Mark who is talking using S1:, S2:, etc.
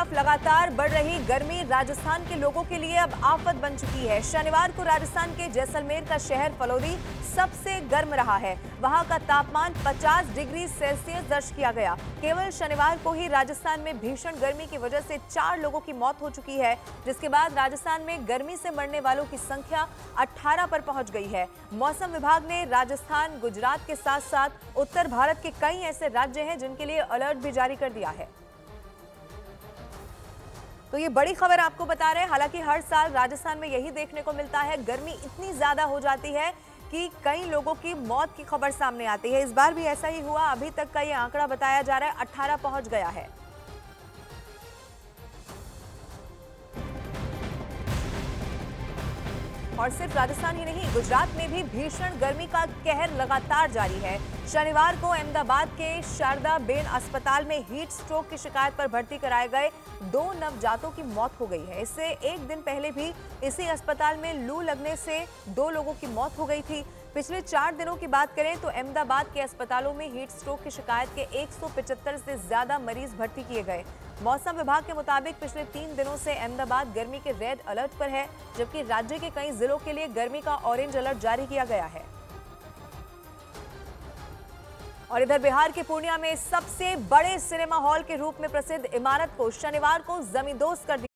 S1: तरफ़ लगातार बढ़ रही गर्मी राजस्थान के लोगों के लिए अब आफत बन चुकी है। शनिवार को राजस्थान के जैसलमेर का शहर फलौदी सबसे गर्म रहा है। वहाँ का तापमान 50 डिग्री सेल्सियस दर्ज किया गया। केवल शनिवार को ही राजस्थान में भीषण गर्मी की वजह से चार लोगों की मौत हो चुकी है, जिसके बाद राजस्थान में गर्मी से मरने वालों की संख्या 18 पर पहुँच गई है। मौसम विभाग ने राजस्थान, गुजरात के साथ साथ उत्तर भारत के कई ऐसे राज्य हैं जिनके लिए अलर्ट भी जारी कर दिया है। तो ये बड़ी खबर आपको बता रहे हैं। हालाँकि हर साल राजस्थान में यही देखने को मिलता है, गर्मी इतनी ज़्यादा हो जाती है कि कई लोगों की मौत की खबर सामने आती है। इस बार भी ऐसा ही हुआ, अभी तक का ये आंकड़ा बताया जा रहा है 18 पहुँच गया है। और सिर्फ़ राजस्थान ही नहीं, गुजरात में भी भीषण गर्मी का कहर लगातार जारी है। शनिवार को अहमदाबाद के शारदा बेन अस्पताल में हीट स्ट्रोक की शिकायत पर भर्ती कराए गए दो नवजातों की मौत हो गई है। इससे एक दिन पहले भी इसी अस्पताल में लू लगने से दो लोगों की मौत हो गई थी। पिछले चार दिनों की बात करें तो अहमदाबाद के अस्पतालों में हीट स्ट्रोक की शिकायत के 175 से ज़्यादा मरीज़ भर्ती किए गए। मौसम विभाग के मुताबिक पिछले तीन दिनों से अहमदाबाद गर्मी के रेड अलर्ट पर है, जबकि राज्य के कई जिलों के लिए गर्मी का ऑरेंज अलर्ट जारी किया गया है। और इधर बिहार के पूर्णिया में सबसे बड़े सिनेमा हॉल के रूप में प्रसिद्ध इमारत को शनिवार को जमींदोज कर